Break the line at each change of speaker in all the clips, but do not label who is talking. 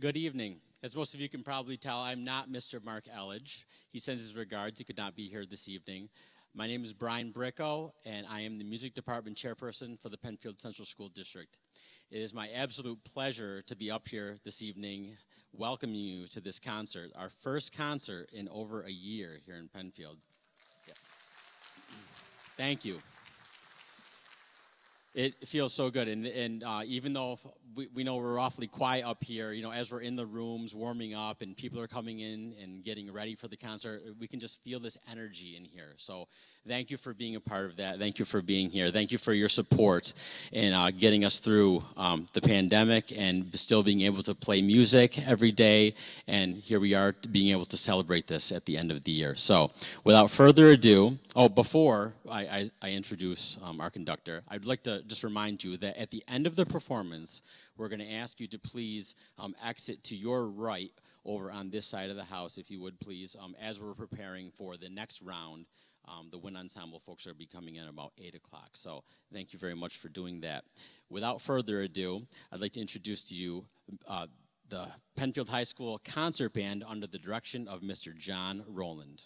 Good evening. As most of you can probably tell, I'm not Mr. Mark Elledge. He sends his regards. He could not be here this evening. My name is Brian Bricko, and I am the music department chairperson for the Penfield Central School District. It is my absolute pleasure to be up here this evening welcoming you to this concert, our first concert in over a year here in Penfield. Yeah. Thank you. It feels so good, and and uh, even though we, we know we're awfully quiet up here, you know, as we're in the rooms warming up and people are coming in and getting ready for the concert, we can just feel this energy in here. So, thank you for being a part of that. Thank you for being here. Thank you for your support in uh, getting us through um, the pandemic and still being able to play music every day. And here we are, being able to celebrate this at the end of the year. So, without further ado, oh, before I, I, I introduce um, our conductor, I'd like to just remind you that at the end of the performance, we're going to ask you to please um, exit to your right over on this side of the house, if you would please, um, as we're preparing for the next round. Um, the wind ensemble folks are be coming in about 8 o'clock. So thank you very much for doing that. Without further ado, I'd like to introduce to you uh, the Penfield High School Concert Band under the direction of Mr. John Rowland.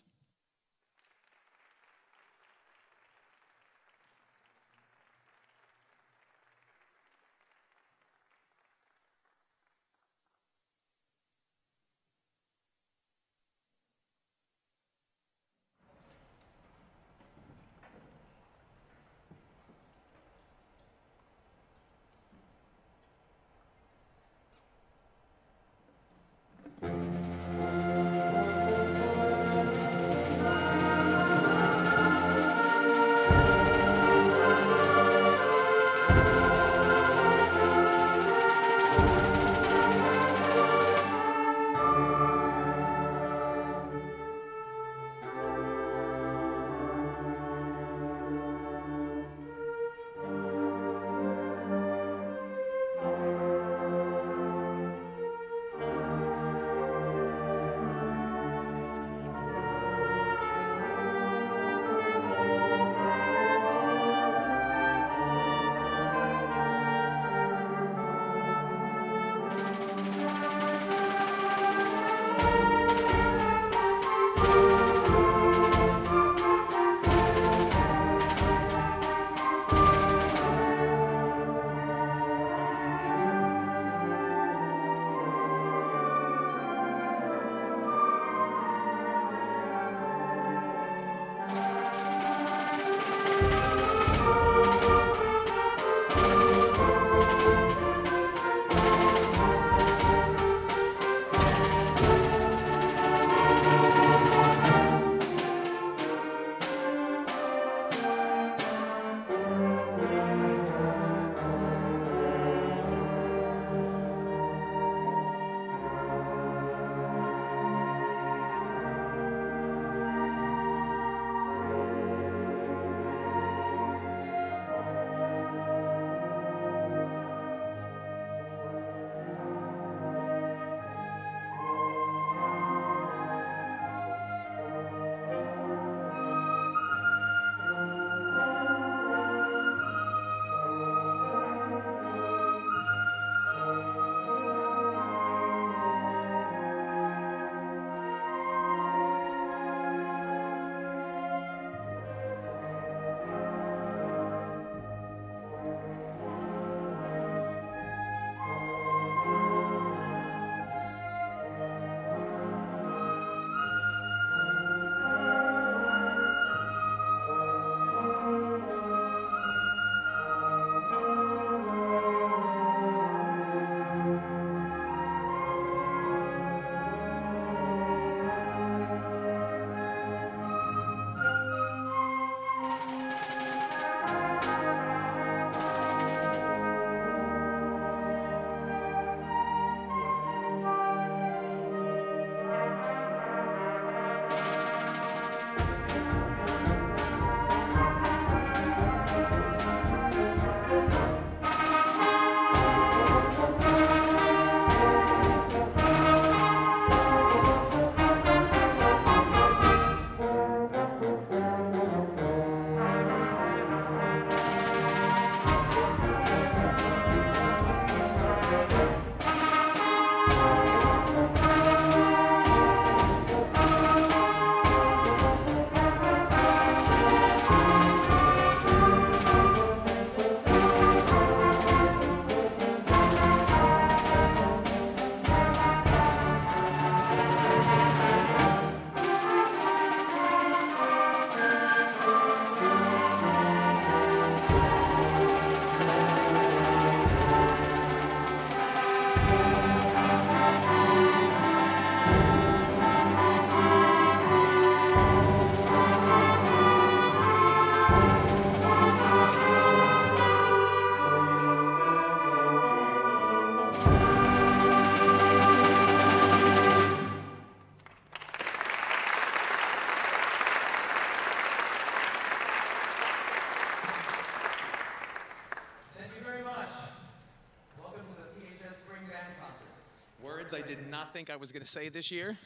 Think I was going to say this year,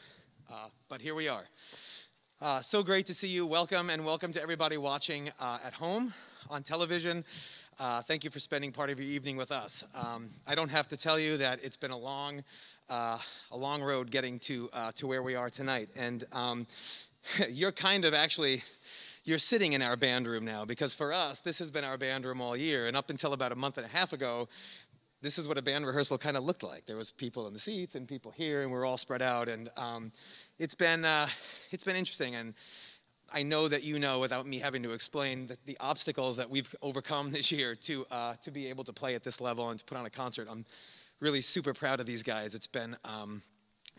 uh, but here we are. Uh, so great to see you. Welcome, and welcome to everybody watching uh, at home, on television. Uh, thank you for spending part of your evening with us. Um, I don't have to tell you that it's been a long, uh, a long road getting to uh, to where we are tonight, and um, you're kind of actually you're sitting in our band room now because for us this has been our band room all year and up until about a month and a half ago this is what a band rehearsal kind of looked like. There was people in the seats and people here, and we're all spread out. And um, it's been uh, it's been interesting. And I know that you know, without me having to explain, that the obstacles that we've overcome this year to uh, to be able to play at this level and to put on a concert. I'm really super proud of these guys. It's been. Um,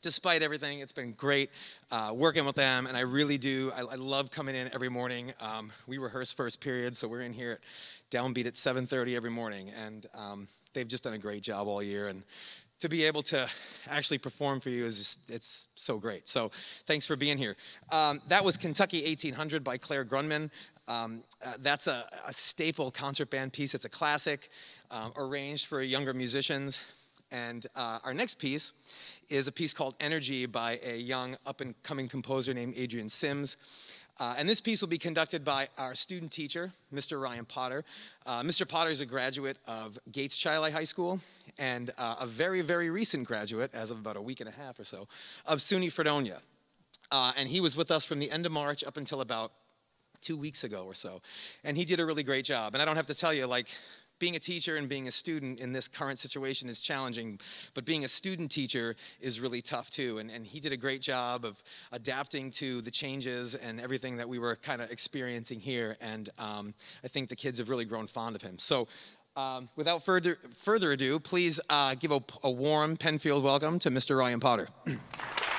despite everything, it's been great uh, working with them, and I really do. I, I love coming in every morning. Um, we rehearse first period, so we're in here at downbeat at 7:30 every morning, and um, they've just done a great job all year. And to be able to actually perform for you is just, it's so great. So thanks for being here. Um, that was Kentucky 1800 by Clare Grundman. Um, uh, that's a, a, staple concert band piece. It's a classic, um, arranged for younger musicians. And uh, our next piece is a piece called Energy by a young up and coming composer named Adrian Sims. Uh, and this piece will be conducted by our student teacher, Mr. Ryan Potter. Uh, Mr. Potter is a graduate of Gates Chili High School and uh, a very, very recent graduate, as of about a week and a half or so, of SUNY Fredonia. Uh, and he was with us from the end of March up until about two weeks ago or so. And he did a really great job. And I don't have to tell you, like, being a teacher and being a student in this current situation is challenging, but being a student teacher is really tough too. And, and he did a great job of adapting to the changes and everything that we were kind of experiencing here. And um, I think the kids have really grown fond of him. So um, without further, further ado, please uh, give a, a warm Penfield welcome to Mr. Ryan Potter.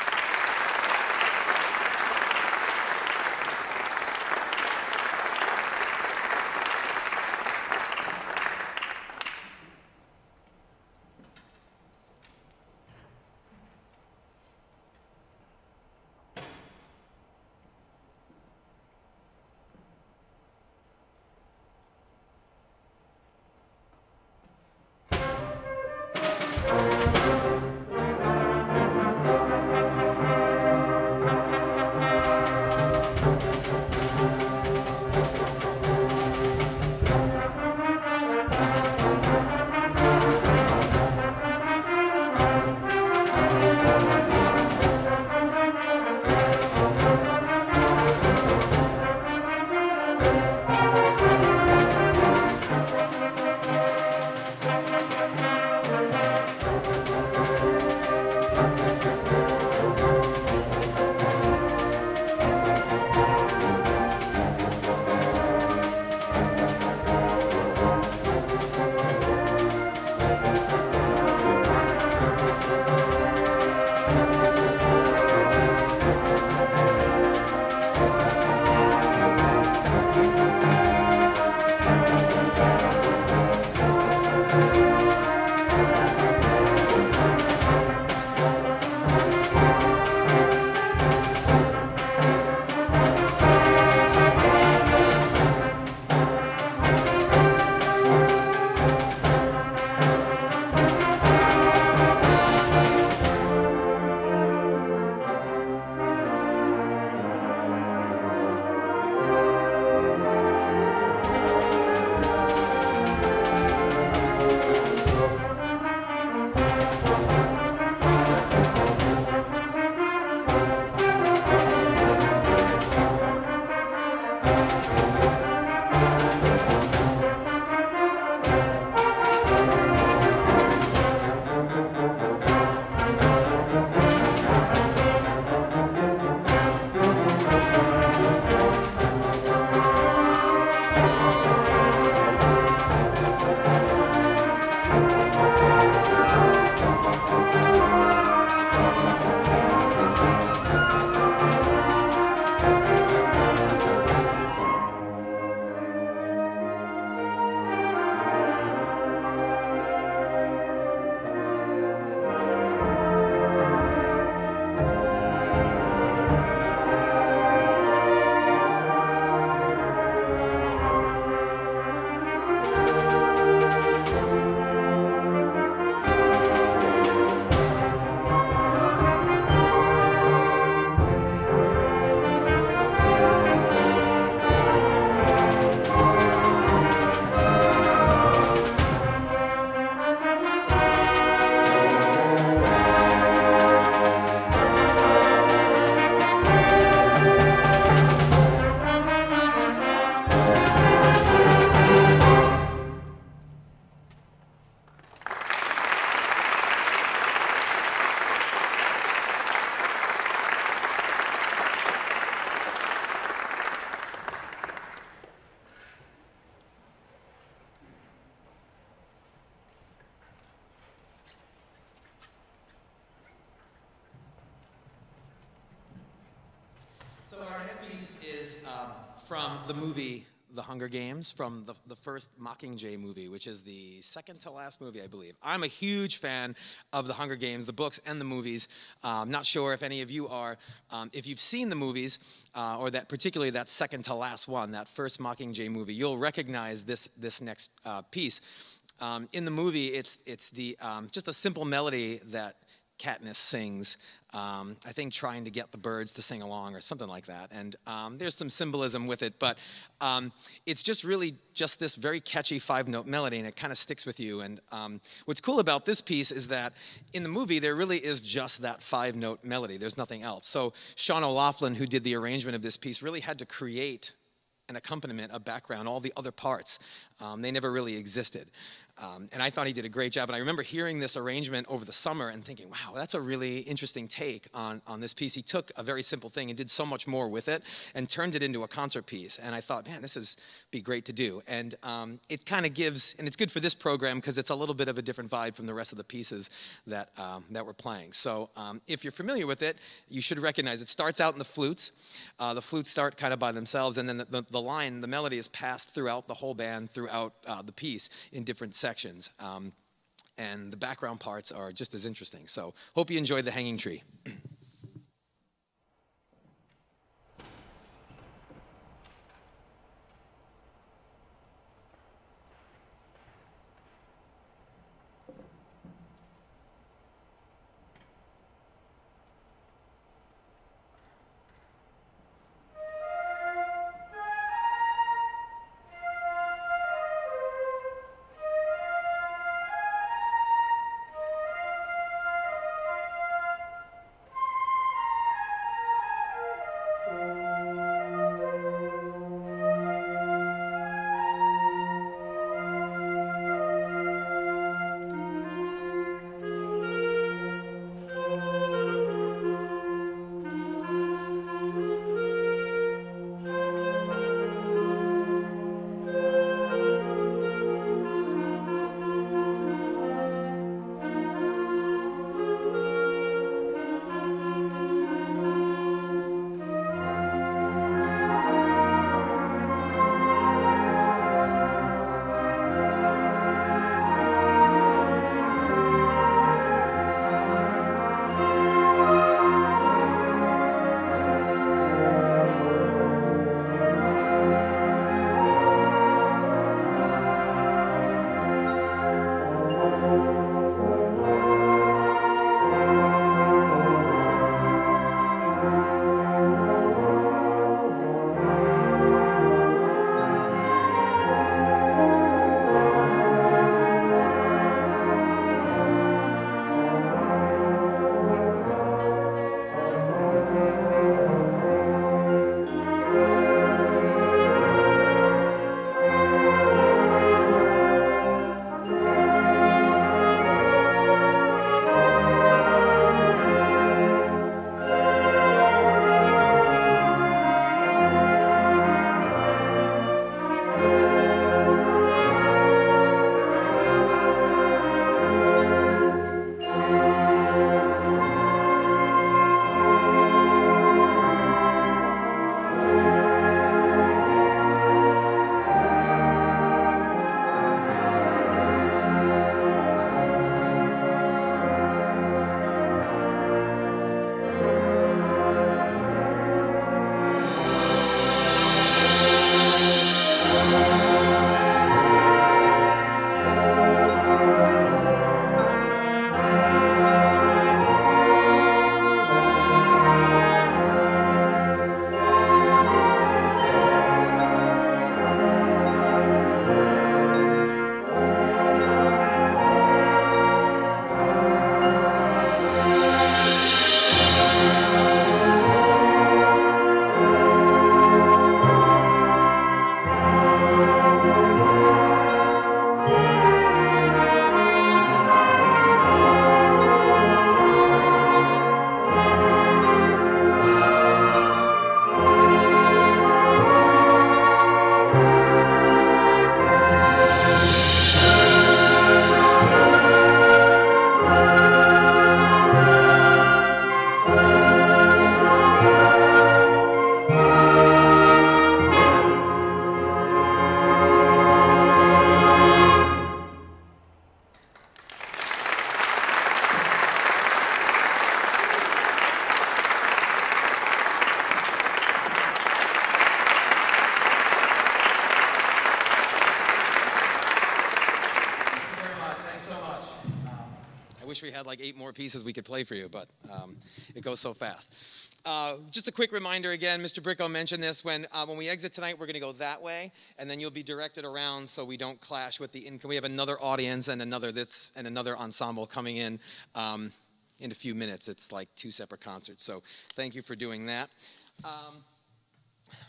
Hunger Games, from the, the first Mockingjay movie, which is the second to last movie, I believe. I'm a huge fan of The Hunger Games, the books and the movies. Um, not sure if any of you are. Um, if you've seen the movies, uh, or that particularly that second to last one, that first Mockingjay movie, you'll recognize this this next uh, piece. Um, in the movie, it's it's the um, just a simple melody that Katniss sings, um, I think trying to get the birds to sing along or something like that. And um, there's some symbolism with it, but um, it's just really just this very catchy five note melody, and it kind of sticks with you. And um, what's cool about this piece is that in the movie, there really is just that five note melody, there's nothing else. So Sean O'Loughlin, who did the arrangement of this piece, really had to create an accompaniment, a background, all the other parts. Um, they never really existed. Um, and I thought he did a great job. And I remember hearing this arrangement over the summer and thinking, wow, that's a really interesting take on, on this piece. He took a very simple thing and did so much more with it and turned it into a concert piece. And I thought, man, this is be great to do. And um, it kind of gives, and it's good for this program because it's a little bit of a different vibe from the rest of the pieces that, um, that we're playing. So um, if you're familiar with it, you should recognize it starts out in the flutes. Uh, the flutes start kind of by themselves, and then the, the, the, line, the melody is passed throughout the whole band, throughout uh, the piece in different sections. Um, and the background parts are just as interesting. So, hope you enjoyed the hanging tree. could play for you, but um, it goes so fast. Uh, just a quick reminder again, Mr. Bricko mentioned this. When, uh, when we exit tonight, we're going to go that way, and then you'll be directed around so we don't clash with the income. We have another audience and another this and another ensemble coming in um, in a few minutes. It's like two separate concerts. So thank you for doing that. Um,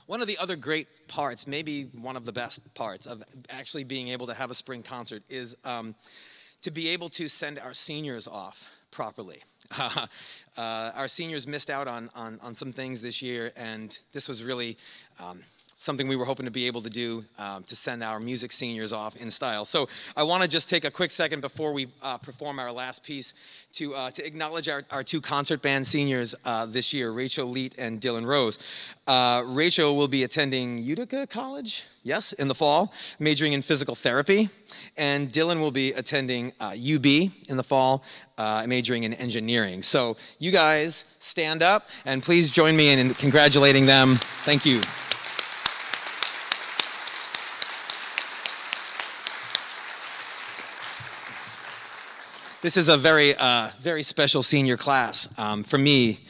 one of the other great parts, maybe one of the best parts of actually being able to have a spring concert, is um, to be able to send our seniors off properly. Uh, our seniors missed out on, on, on, some things this year, and this was really um, something we were hoping to be able to do um, to send our music seniors off in style. So I want to just take a quick second before we uh, perform our last piece to, uh, to acknowledge our, our two concert band seniors uh, this year, Rachel Leet and Dylan Rose. Uh, Rachel will be attending Utica College, yes, in the fall, majoring in physical therapy. And Dylan will be attending UB uh, in the fall, uh, majoring in engineering. So you guys stand up and please join me in congratulating them. Thank you. This is a very, uh, very special senior class. Um, for me,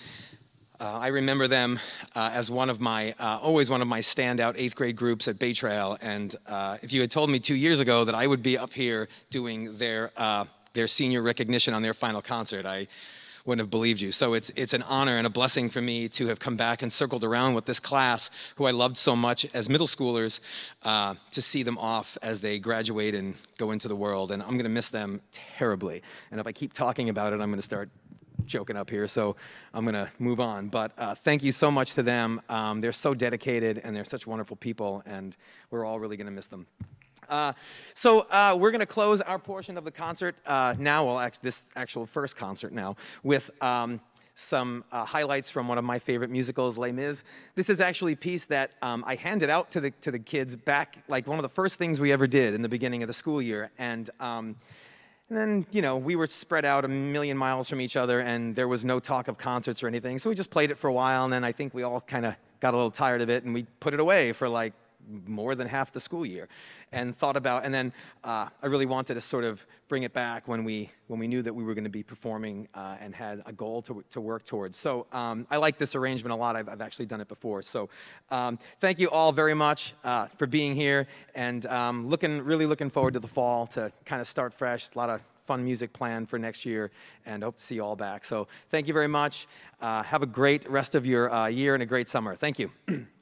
uh, I remember them uh, as one of my, uh, always one of my standout eighth grade groups at Bay Trail. And uh, if you had told me two years ago that I would be up here doing their, uh, their senior recognition on their final concert, I wouldn't have believed you. So it's, it's an honor and a blessing for me to have come back and circled around with this class who I loved so much as middle schoolers uh, to see them off as they graduate and go into the world. And I'm going to miss them terribly. And if I keep talking about it, I'm going to start joking up here, so I'm going to move on. But uh, thank you so much to them. Um, they're so dedicated and they're such wonderful people, and we're all really going to miss them. Uh, so uh, we're going to close our portion of the concert uh, now, well, act- this actual first concert now, with um, some uh, highlights from one of my favorite musicals, Les Mis. This is actually a piece that um, I handed out to the, to the kids back, like one of the first things we ever did in the beginning of the school year. And, um, and then, you know, we were spread out a million miles from each other, and there was no talk of concerts or anything. So we just played it for a while, and then I think we all kind of got a little tired of it, and we put it away for like more than half the school year and thought about and then uh, i really wanted to sort of bring it back when we when we knew that we were going to be performing uh, and had a goal to, to work towards. So um, i like this arrangement a lot. I've, I've actually done it before. So um, thank you all very much uh, for being here and um, looking really looking forward to the fall to kind of start fresh. A lot of fun music planned for next year and hope to see you all back. So thank you very much. Uh, have a great rest of your uh, year and a great summer. Thank you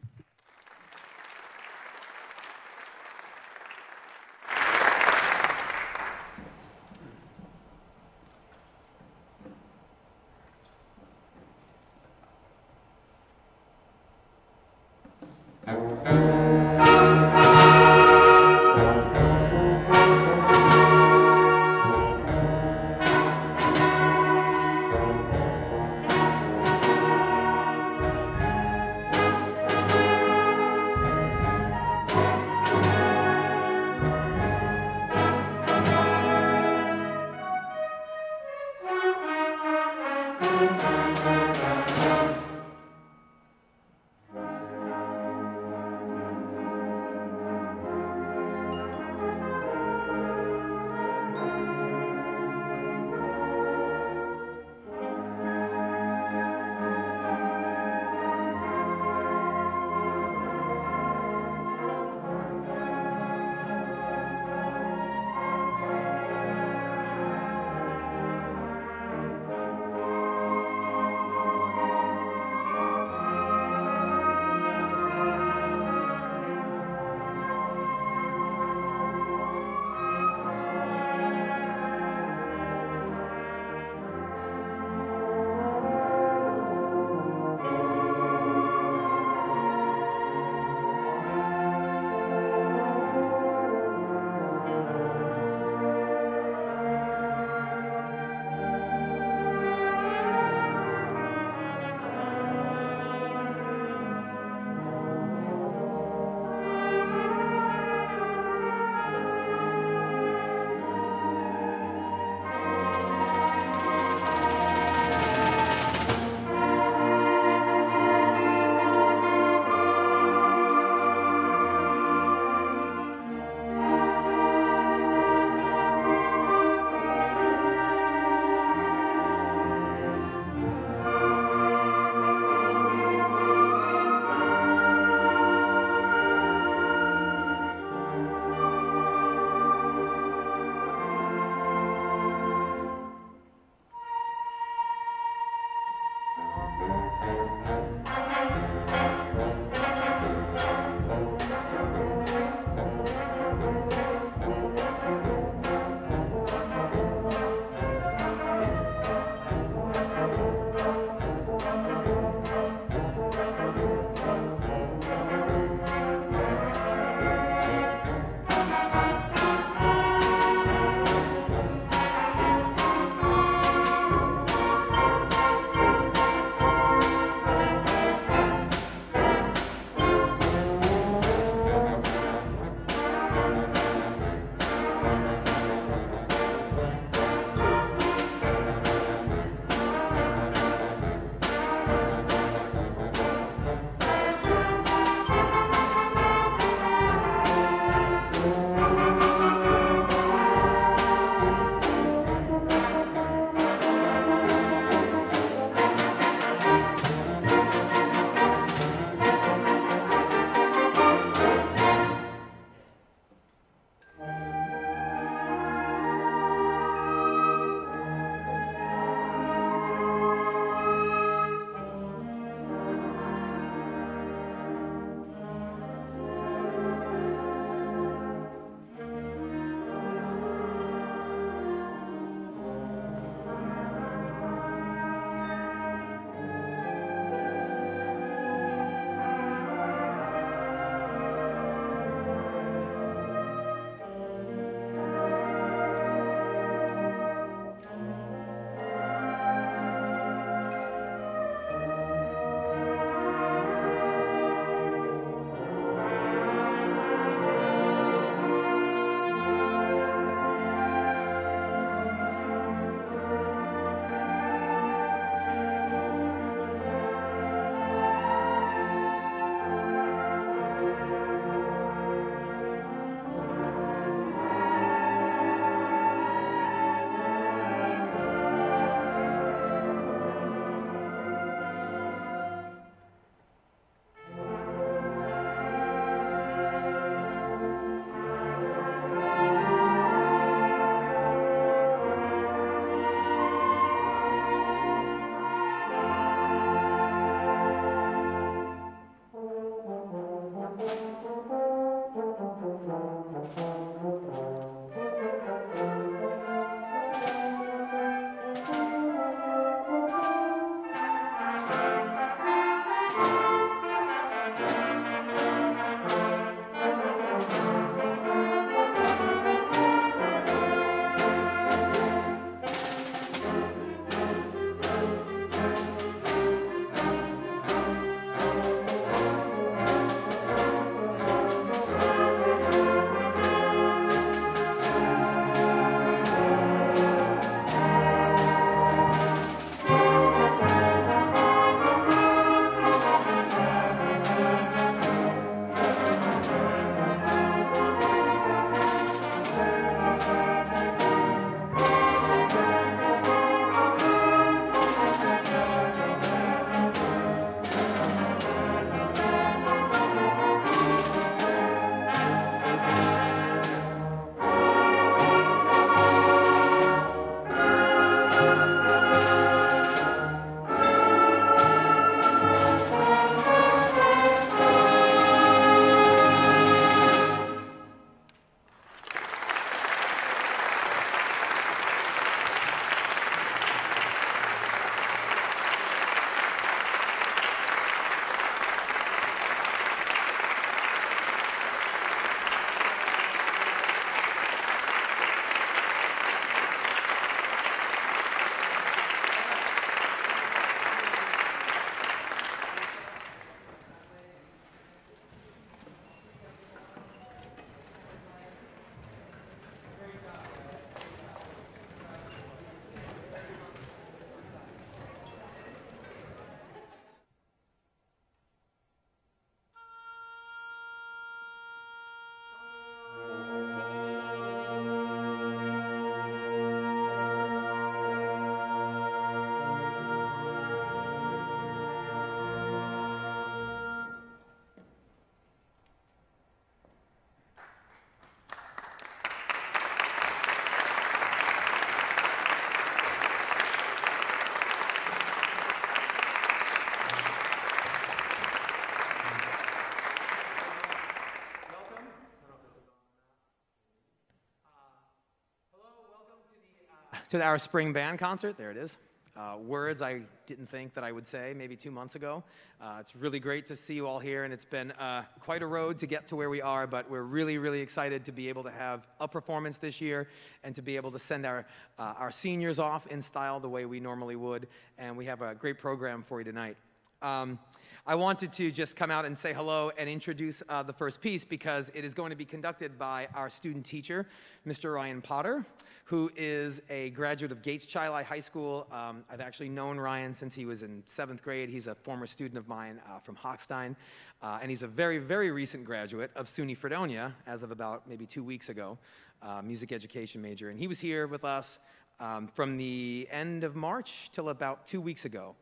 To our spring band concert. There it is. Uh, words I didn't think that I would say maybe two months ago. Uh, it's really great to see you all here, and it's been uh, quite a road to get to where we are, but we're really, really excited to be able to have a performance this year and to be able to send our, uh, our seniors off in style the way we normally would, and we have a great program for you tonight. Um, I wanted to just come out and say hello and introduce uh, the first piece because it is going to be conducted by our student teacher, Mr. Ryan Potter, who is a graduate of Gates Chili High School. Um, I've actually known Ryan since he was in seventh grade. He's a former student of mine uh, from Hochstein, uh, and he's a very, very recent graduate of SUNY Fredonia as of about maybe two weeks ago, uh, music education major. And he was here with us um, from the end of March till about two weeks ago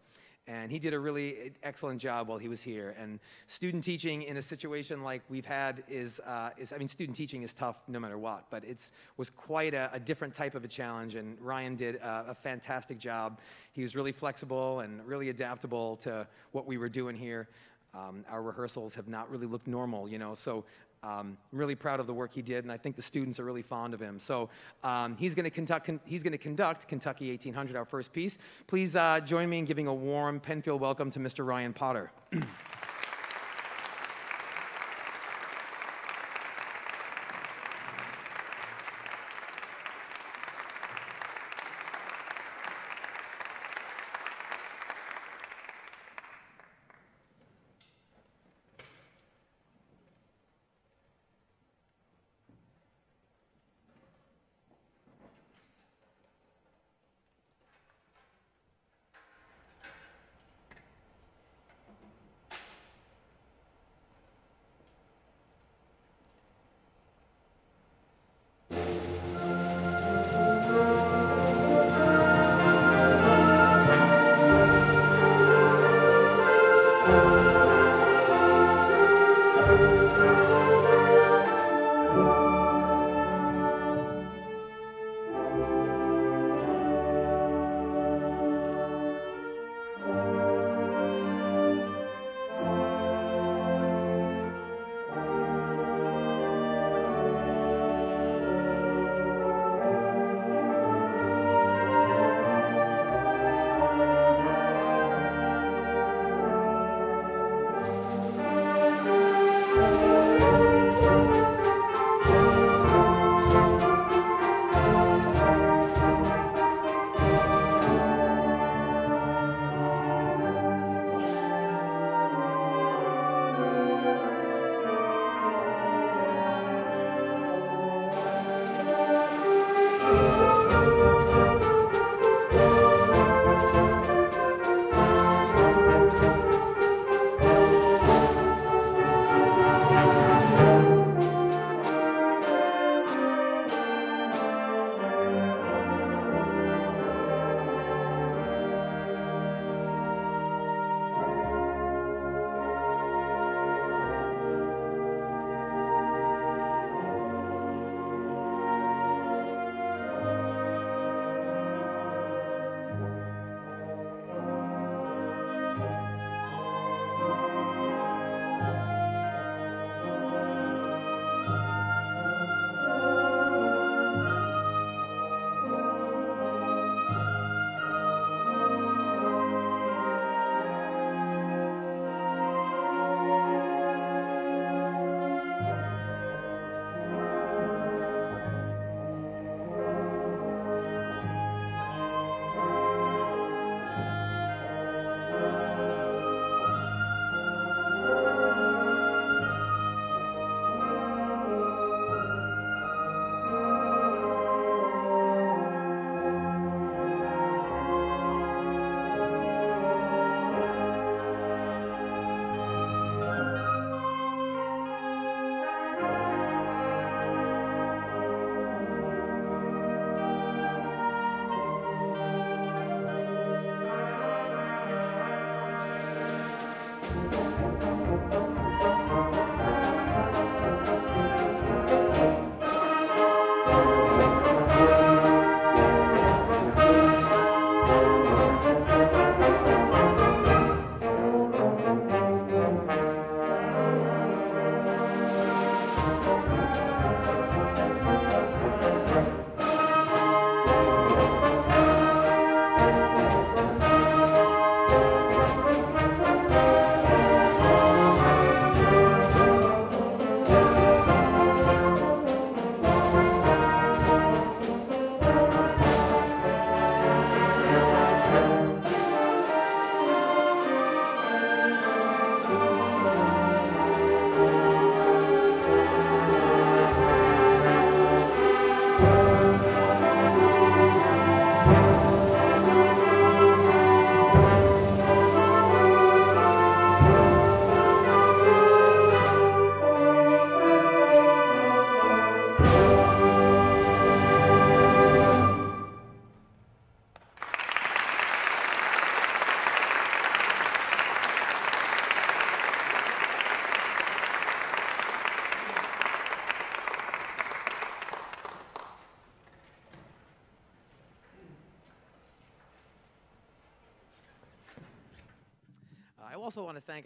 and he did a really excellent job while he was here. And student teaching in a situation like we've had is, uh, is I mean, student teaching is tough no matter what, but it was quite a, a, different type of a challenge, and Ryan did a, a, fantastic job. He was really flexible and really adaptable to what we were doing here. Um, our rehearsals have not really looked normal, you know, so um, I'm really proud of the work he did, and I think the students are really fond of him. So um, he's going to conduct, to conduct Kentucky 1800, our first piece. Please uh, join me in giving a warm Penfield welcome to Mr. Ryan Potter.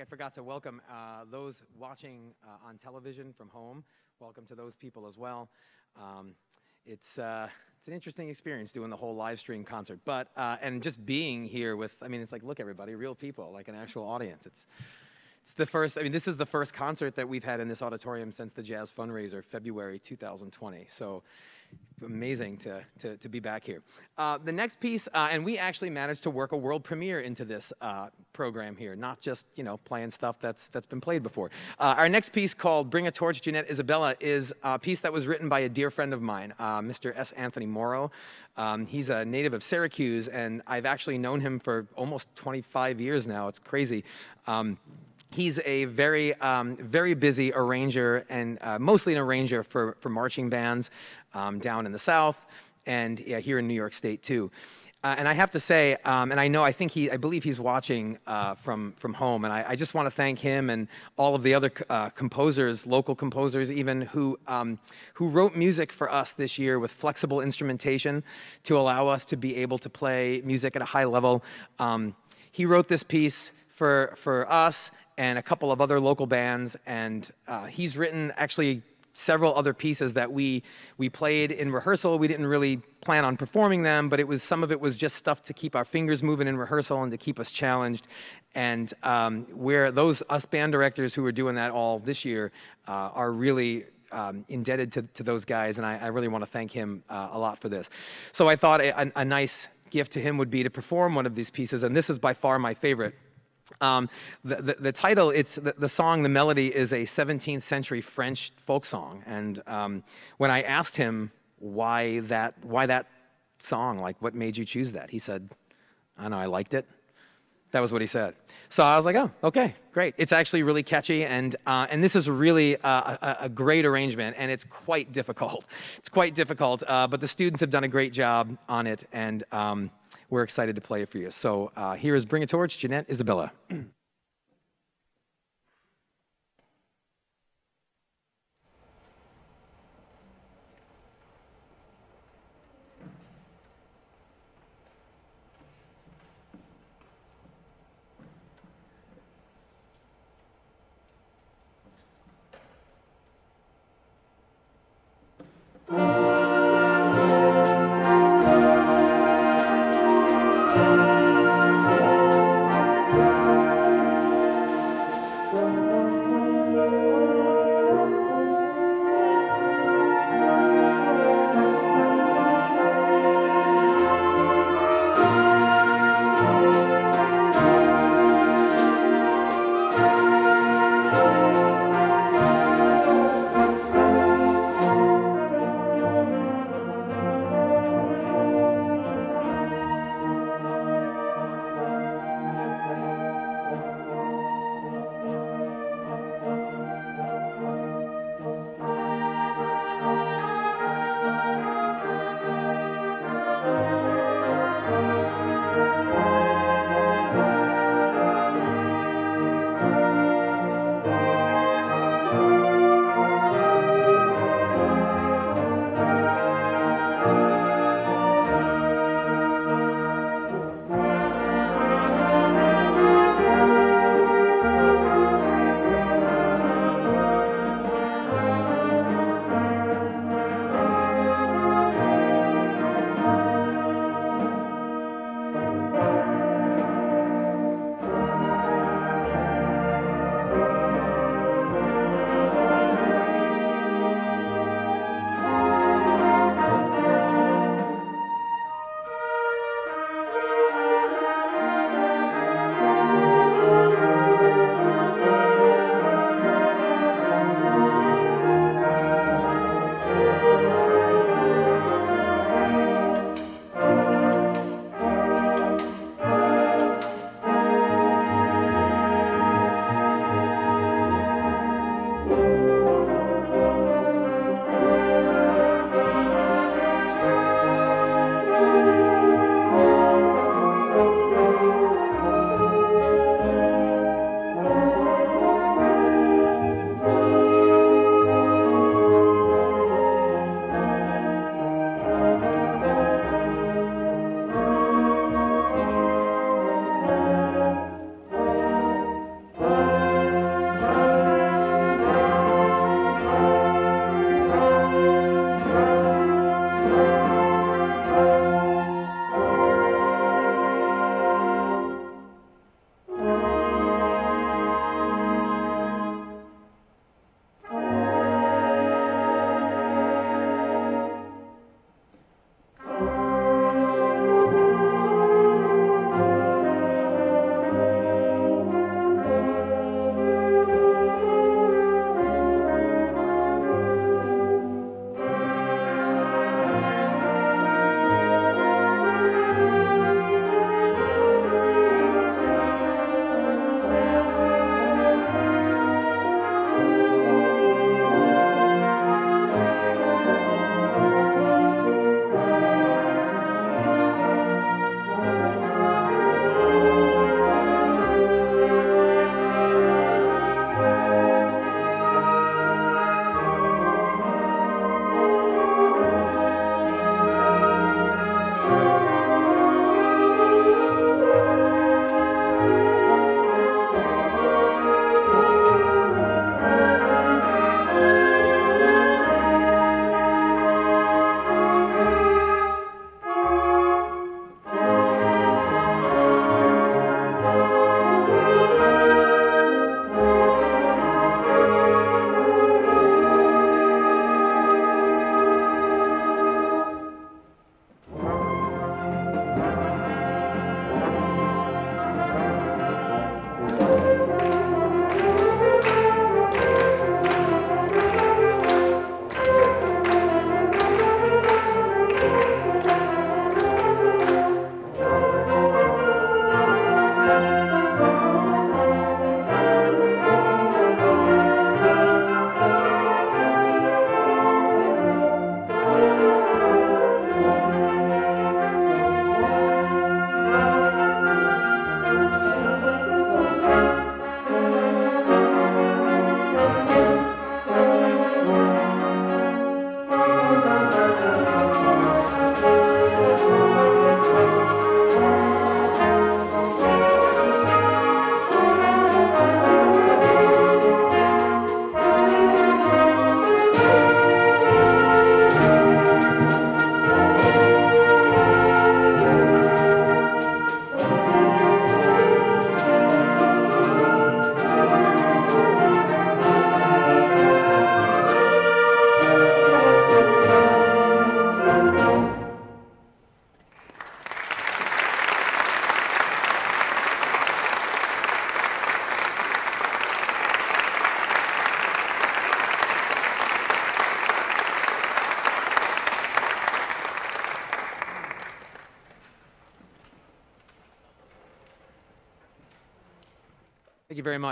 I forgot to welcome uh, those watching uh, on television from home. Welcome to those people as well. Um, it's, uh, it's an interesting experience doing the whole live stream concert, but, uh, and just being here with, I mean, it's like, look, everybody, real people, like an actual audience. It's, it's the first, I mean, this is the first concert that we've had in this auditorium since the Jazz Fundraiser, February 2020. So amazing to, to, to be back here. Uh, the next piece, uh, and we actually managed to work a world premiere into this uh, program here, not just, you know, playing stuff that's, that's been played before. Uh, our next piece called Bring a Torch, Jeannette Isabella, is a piece that was written by a dear friend of mine, uh, Mr. S. Anthony Morrow. Um, he's a native of Syracuse, and I've actually known him for almost 25 years now. It's crazy. Um, He's a very, um, very busy arranger and uh, mostly an arranger for, for marching bands um, down in the South and yeah, here in New York State too. Uh, and I have to say, um, and I know, I think he, I believe he's watching uh, from from home, and I, I, just want to thank him and all of the other uh, composers, local composers, even who um, who wrote music for us this year with flexible instrumentation to allow us to be able to play music at a high level. Um, he wrote this piece for for us and a couple of other local bands. And uh, he's written actually several other pieces that we we played in rehearsal. We didn't really plan on performing them, but it was some of it was just stuff to keep our fingers moving in rehearsal and to keep us challenged. And um, where those us band directors who were doing that all this year uh, are really um, indebted to, to those guys, and I, I really want to thank him uh, a lot for this. So I thought a, a, a nice gift to him would be to perform one of these pieces, and this is by far my favorite. Um, the, the, the, title, it's the, the, song, the melody is a 17th century French folk song. And um, when I asked him why that, why that song, like what made you choose that, he said, I know, I liked it. That was what he said. So I was like, oh, okay, great. It's actually really catchy, and uh, and this is really uh, a, a, great arrangement, and it's quite difficult. It's quite difficult, uh, but the students have done a great job on it, and um, we're excited to play it for you. So uh, here is Bring a Torch, Jeannette Isabella. Thank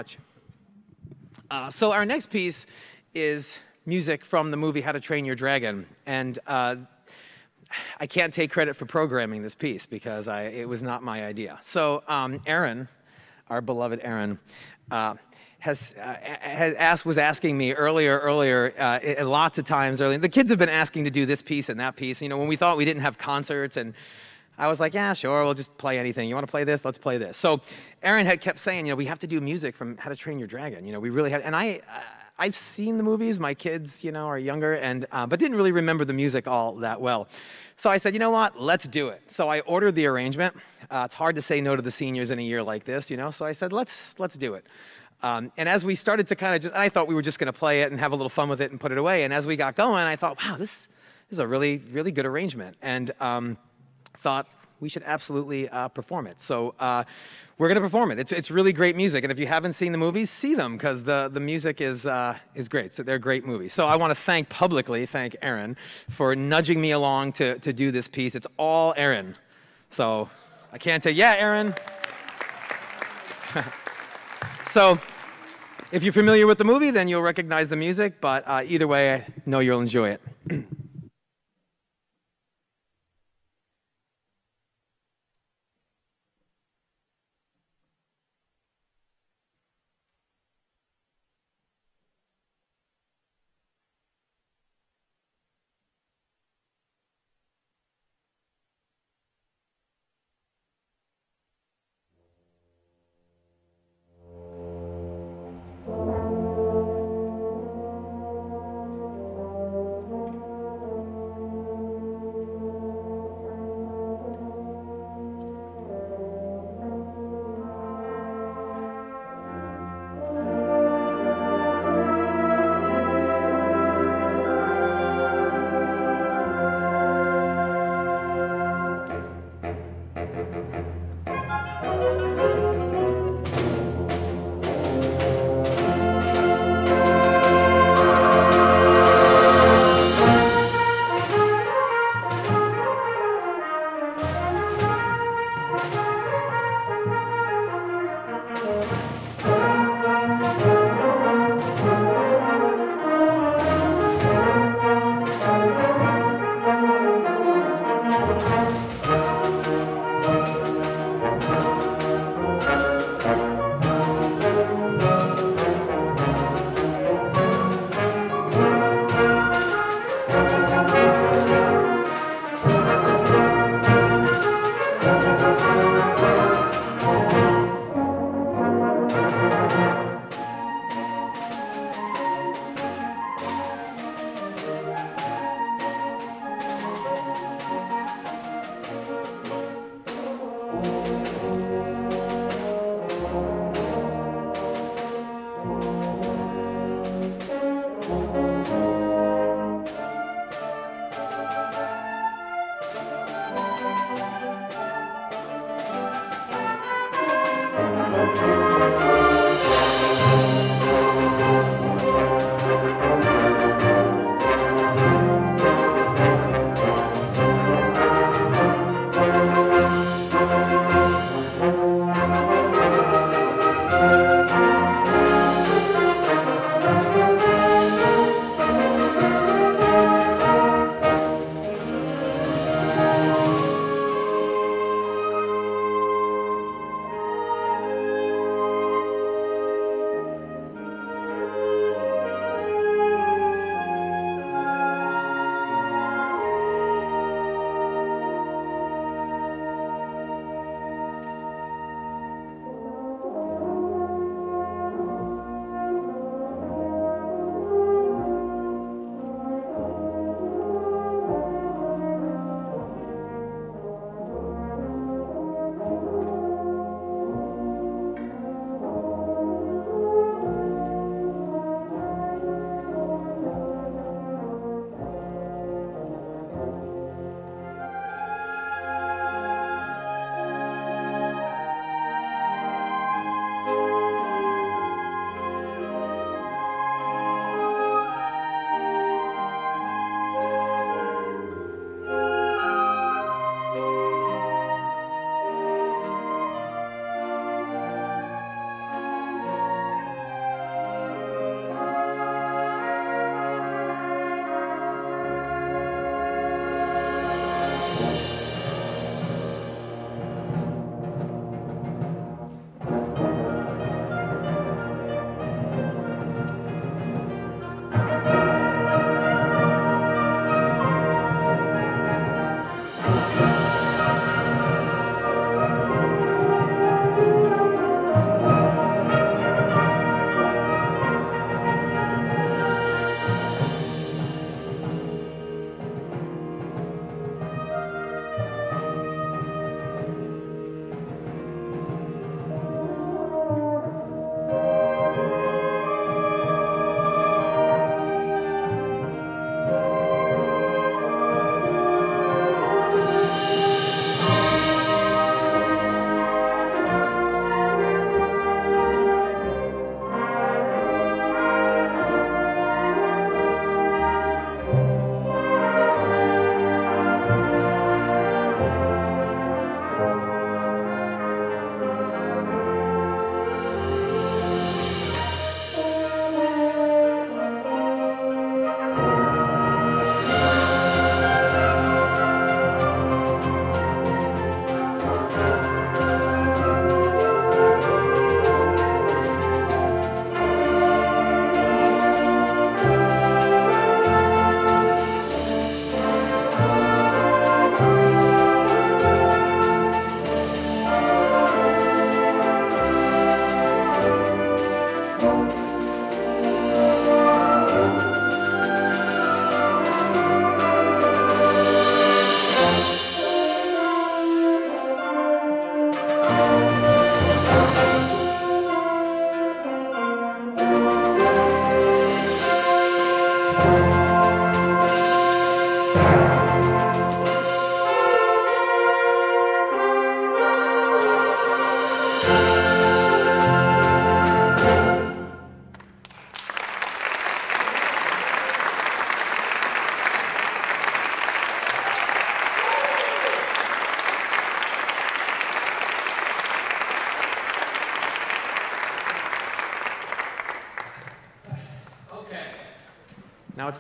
much. Uh, so our next piece is music from the movie How to Train Your Dragon, and uh, I can't take credit for programming this piece because I, it was not my idea. So um, Aaron, our beloved Aaron, uh, has, uh, has asked, was asking me earlier, earlier, uh, lots of times earlier. The kids have been asking to do this piece and that piece. You know, when we thought we didn't have concerts and I was like, yeah, sure, we'll just play anything. You want to play this? Let's play this. So Aaron had kept saying, you know, we have to do music from How to Train Your Dragon. You know, we really have. And I, I've seen the movies. My kids, you know, are younger, and uh, but didn't really remember the music all that well. So I said, you know what? Let's do it. So I ordered the arrangement. Uh, it's hard to say no to the seniors in a year like this, you know. So I said, let's let's do it. Um, and as we started to kind of just, I thought we were just going to play it and have a little fun with it and put it away. And as we got going, I thought, wow, this, this is a really, really good arrangement. And um, thought, we should absolutely uh, perform it. So uh, we're going to perform it. It's, it's really great music. And if you haven't seen the movies, see them because the, the music is, uh, is great. So they're great movies. So I want to thank publicly, thank Aaron for nudging me along to, to do this piece. It's all Aaron. So I can't say, yeah, Aaron. so if you're familiar with the movie, then you'll recognize the music. But uh, either way, I know you'll enjoy it.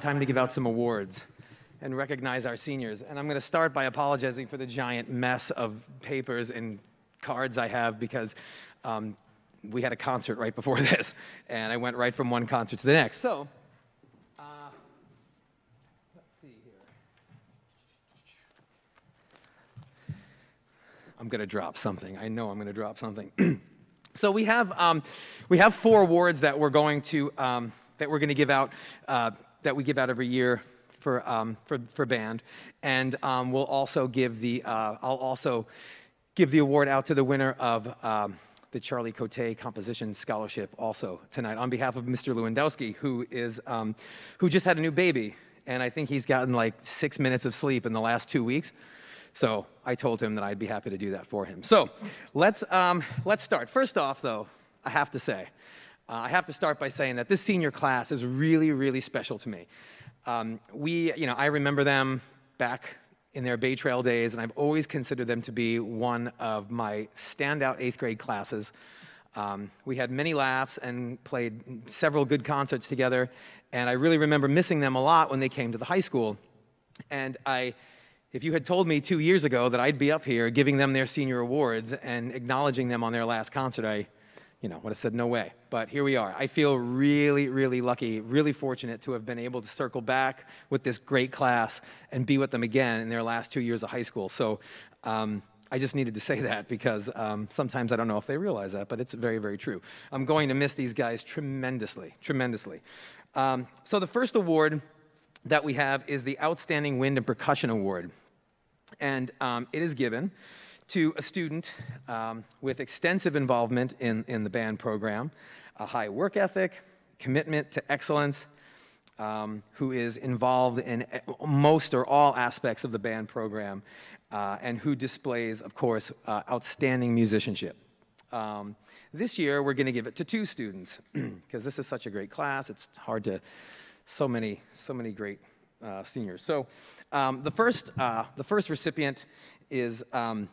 time to give out some awards and recognize our seniors. And I'm going to start by apologizing for the giant mess of papers and cards I have because um, we had a concert right before this, and I went right from one concert to the next. So, uh, let's see here. I'm going to drop something. I know I'm going to drop something. so we have um, we have four awards that we're going to um, that we're going to give out uh, that we give out every year for, um, for, for band. And um, we'll also give the, uh, I'll also give the award out to the winner of um, the Charlie Cote Composition Scholarship also tonight on behalf of Mr. Lewandowski, who, is, um, who just had a new baby. And I think he's gotten like six minutes of sleep in the last two weeks. So I told him that I'd be happy to do that for him. So let's, um, let's start. First off, though, I have to say, uh, I have to start by saying that this senior class is really, really special to me. Um, we, you know, I remember them back in their Bay Trail days, and I've always considered them to be one of my standout eighth grade classes. Um, we had many laughs and played several good concerts together, and I really remember missing them a lot when they came to the high school. And I, if you had told me two years ago that I'd be up here giving them their senior awards and acknowledging them on their last concert, I, you know, would have said no way. But here we are. I feel really, really lucky, really fortunate to have been able to circle back with this great class and be with them again in their last two years of high school. So um, I just needed to say that because um, sometimes I don't know if they realize that, but it's very, very true. I'm going to miss these guys tremendously, tremendously. Um, so the first award that we have is the Outstanding Wind and Percussion Award. And um, it is given to a student um, with extensive involvement in, in the band program, a high work ethic, commitment to excellence, um, who is involved in most or all aspects of the band program, uh, and who displays, of course, uh, outstanding musicianship. Um, this year, we're going to give it to two students because this is such a great class. It's hard to, so many, so many great uh, seniors. So, um, the first, uh, the first recipient is um,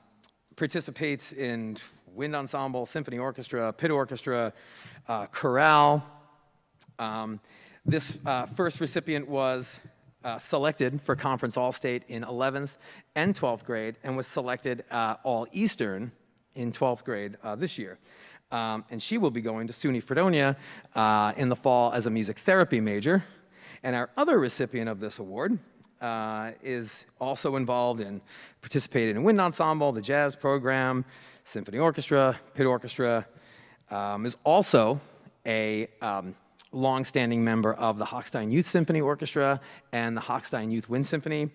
participates in wind ensemble, symphony orchestra, pit orchestra, uh, chorale. Um, this uh, first recipient was uh, selected for Conference All-State in 11th and 12th grade and was selected uh, All-Eastern in 12th grade uh, this year. Um, and she will be going to SUNY Fredonia uh, in the fall as a music therapy major. And our other recipient of this award uh, is also involved in participated in wind ensemble, the jazz program, symphony orchestra, pit orchestra, um, is also a um, long-standing member of the Hochstein Youth Symphony Orchestra and the Hochstein Youth Wind Symphony,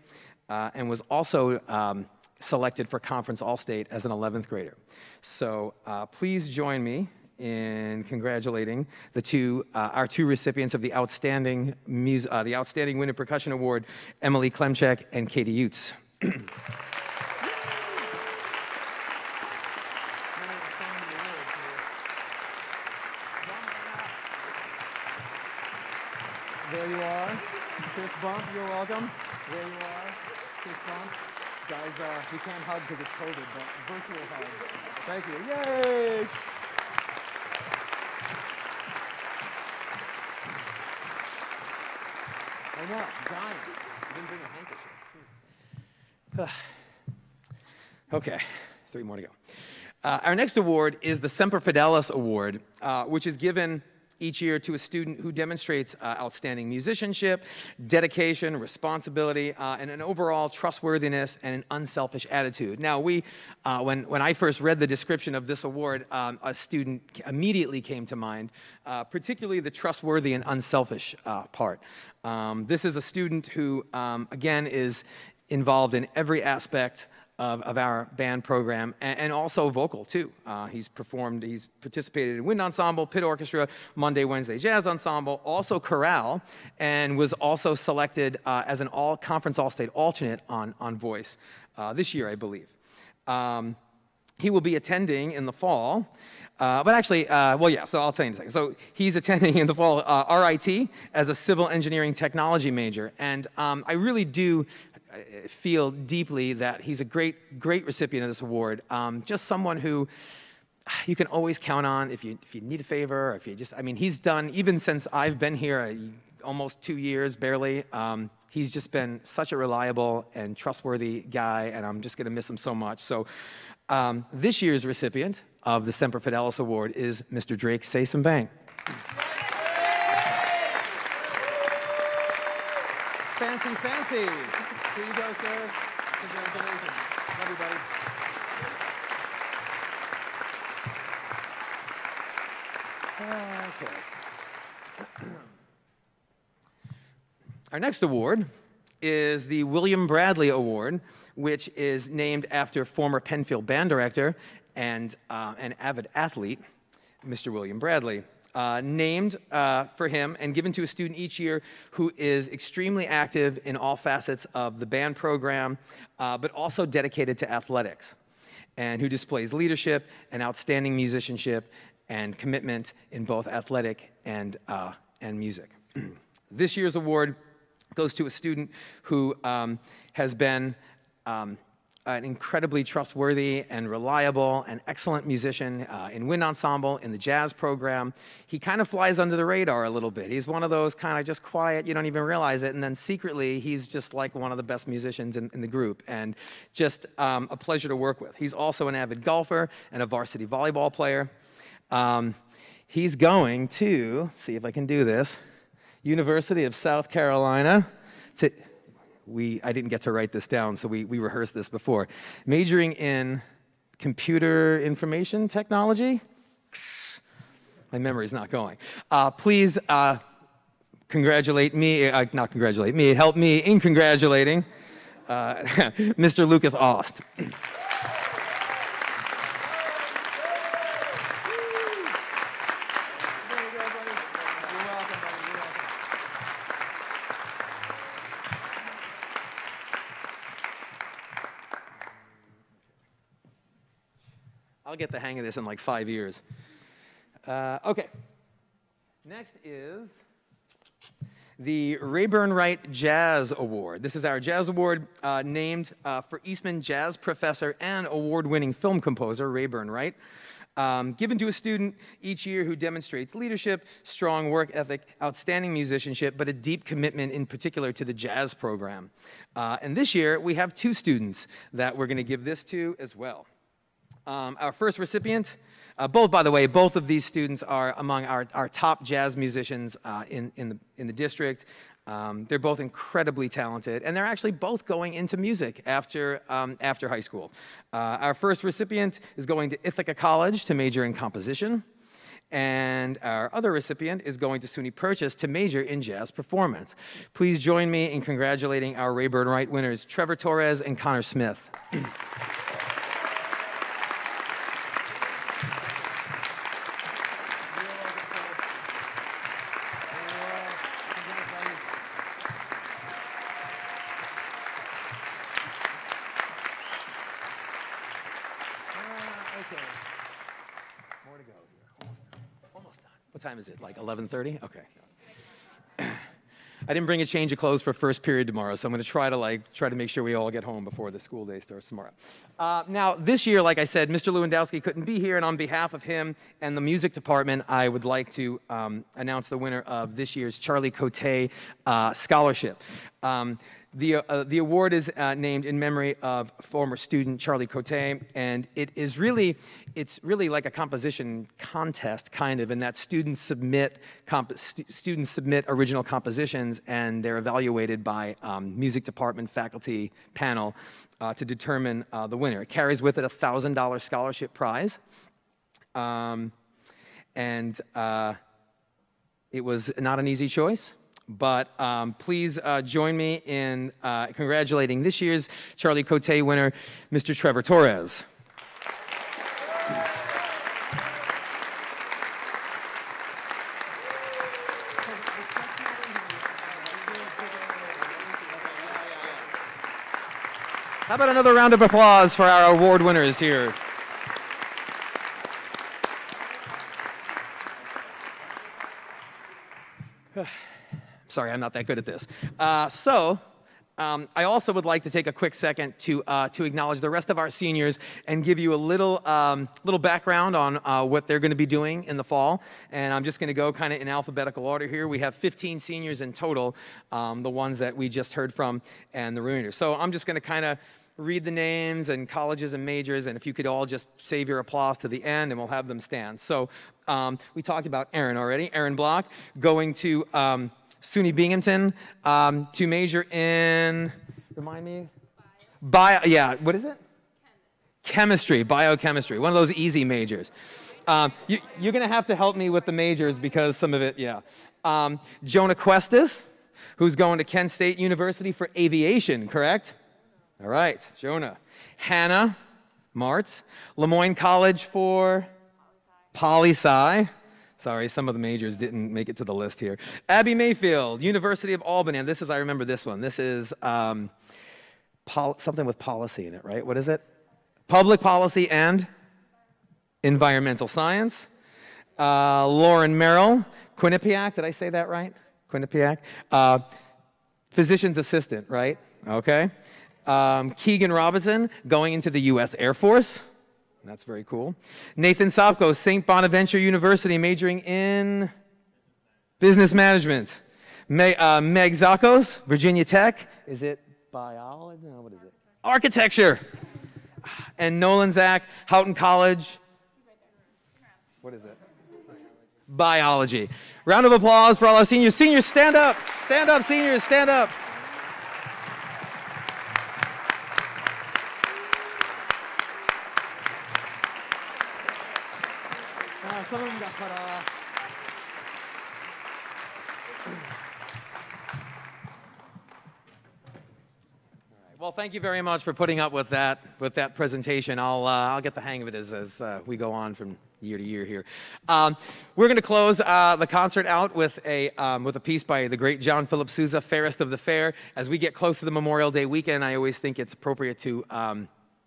uh, and was also um, selected for Conference All-State as an 11th grader. So uh, please join me in congratulating the two, uh, our two recipients of the outstanding, uh, the outstanding and Percussion Award, Emily Klemchek and Katie Utz. There you are. Fist bump, you're welcome. There you are. Fist bump. Guys, uh, we can't hug because it's COVID, but virtual hug. Thank you. Yay! I know, dying. I didn't bring a handkerchief. okay, three more to go. Uh, our next award is the Semper Fidelis Award, uh, which is given each year to a student who demonstrates uh, outstanding musicianship, dedication, responsibility, uh, and an overall trustworthiness and an unselfish attitude. Now, we, uh, when, when I first read the description of this award, um, a student immediately came to mind, uh, particularly the trustworthy and unselfish uh, part. Um, this is a student who, um, again, is involved in every aspect of, of our band program and, and also vocal too. Uh, he's performed, he's participated in wind ensemble, pit orchestra, Monday, Wednesday jazz ensemble, also chorale, and was also selected uh, as an all conference all state alternate on, on voice uh, this year, I believe. Um, he will be attending in the fall. Uh, but actually, uh, well, yeah, so I'll tell you in a second. So he's attending in the fall uh, RIT as a civil engineering technology major. And um, I really do uh, feel deeply that he's a great, great recipient of this award. Um, just someone who you can always count on if you, if you need a favor, or if you just, I mean, he's done, even since I've been here, almost two years barely, um, he's just been such a reliable and trustworthy guy, and I'm just going to miss him so much. So um, this year's recipient of the Semper Fidelis Award is Mr. Drake Saysom Bang. Fancy, fancy. Here you go, sir. Congratulations, everybody. Okay. Our next award is the William Bradley Award, which is named after former Penfield band director and uh, an avid athlete, Mr. William Bradley. Uh, named uh, for him and given to a student each year who is extremely active in all facets of the band program, uh, but also dedicated to athletics, and who displays leadership and outstanding musicianship and commitment in both athletic and, uh, and music. this year's award goes to a student who um, has been um, an incredibly trustworthy and reliable and excellent musician uh, in wind ensemble, in the jazz program. He kind of flies under the radar a little bit. He's one of those kind of just quiet, you don't even realize it, and then secretly he's just like one of the best musicians in, in the group and just um, a pleasure to work with. He's also an avid golfer and a varsity volleyball player. Um, he's going to, see if I can do this, University of South Carolina to we, I didn't get to write this down, so we, we rehearsed this before. Majoring in computer information technology. My memory's not going. Uh, please uh, congratulate me, uh, not congratulate me, help me in congratulating uh, Mr. Lucas Ost. Of this in like five years. Uh, okay. Next is the Rayburn Wright Jazz Award. This is our jazz award uh, named uh, for Eastman jazz professor and award winning film composer Rayburn Wright. Um, given to a student each year who demonstrates leadership, strong work ethic, outstanding musicianship, but a deep commitment in particular to the jazz program. Uh, and this year, we have two students that we're going to give this to as well. Um, our first recipient, uh, both, by the way, both of these students are among our, our top jazz musicians uh, in, in, the, in the district. Um, they're both incredibly talented, and they're actually both going into music after, um, after high school. Uh, our first recipient is going to Ithaca College to major in composition, and our other recipient is going to SUNY Purchase to major in jazz performance. Please join me in congratulating our Rayburn Wright winners, Trevor Torres and Connor Smith. time is it? Like 11:30? Okay. I didn't bring a change of clothes for first period tomorrow, so I'm going to try to like try to make sure we all get home before the school day starts tomorrow. Uh, now, this year, like I said, Mr. Lewandowski couldn't be here, and on behalf of him and the music department, I would like to um, announce the winner of this year's Charlie Cote uh, scholarship. Um, the, uh, the award is uh, named in memory of former student Charlie Cote, and it is really, it's really like a composition contest, kind of, in that students submit, st students submit original compositions, and they're evaluated by um, music department faculty panel uh, to determine uh, the winner. It carries with it a $1,000 scholarship prize, um, and uh, it was not an easy choice. But um, please uh, join me in uh, congratulating this year's Charlie Cote winner, Mr. Trevor Torres. How about another round of applause for our award winners here? Sorry, I'm not that good at this. Uh, so, um, I also would like to take a quick second to, uh, to acknowledge the rest of our seniors and give you a little, um, little background on uh, what they're going to be doing in the fall. And I'm just going to go kind of in alphabetical order here. We have 15 seniors in total, um, the ones that we just heard from, and the remainder. So I'm just going to kind of read the names and colleges and majors, and if you could all just save your applause to the end, and we'll have them stand. So um, we talked about Aaron already. Aaron Block going to um, SUNY Binghamton um, to major in, remind me? Bio. Bio, yeah, what is it? Chemistry. Chemistry, biochemistry, one of those easy majors. Um, you, are going to have to help me with the majors because some of it, yeah. Um, Jonah Questis, who's going to Kent State University for aviation, correct? All right, Jonah. Hannah Martz, Le Moyne College for poli sci. Sorry, some of the majors didn't make it to the list here. Abby Mayfield, University of Albany. And this is, I remember this one. This is um, pol- something with policy in it, right? What is it? Public policy and environmental science. Uh, Lauren Merrill, Quinnipiac. Did I say that right? Quinnipiac. Uh, physician's assistant, right? Okay. Um, Keegan Robinson going into the U.S. Air Force. That's very cool. Nathan Sopko, St. Bonaventure University, majoring in business management. Meg, uh, Meg Zakos, Virginia Tech. Is it biology? No, what is it? Architecture. And Nolan Zach, Houghton College. What is it? Biology. Round of applause for all our seniors. Seniors, stand up. Stand up, seniors, stand up. some of them got cut off. Well, thank you very much for putting up with that with that presentation. I'll uh, I'll get the hang of it as as uh, we go on from year to year here. Um, we're going to close uh, the concert out with a um, with a piece by the great John Philip Sousa, "Fairest of the Fair." As we get close to the Memorial Day weekend, I always think it's appropriate to um,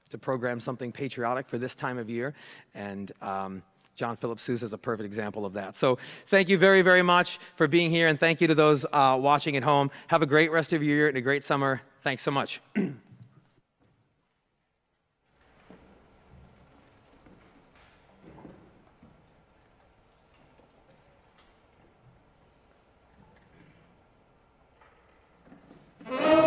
to program something patriotic for this time of year, and um, John Philip Sousa is a perfect example of that. So thank you very, very much for being here, and thank you to those uh, watching at home. Have a great rest of your year and a great summer. Thanks so much.